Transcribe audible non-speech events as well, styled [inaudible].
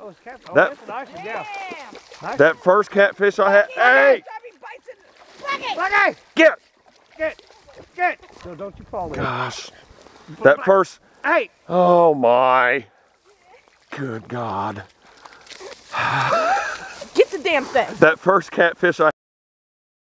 Oh, it's cat. Oh, That- that's nice one, yeah. Nice. That first catfish I had. Hey, Lucky! get! Get! Get! So don't you fall in. Gosh, that first. Hey! Oh my. Good God. [sighs] Get the damn thing. That first catfish I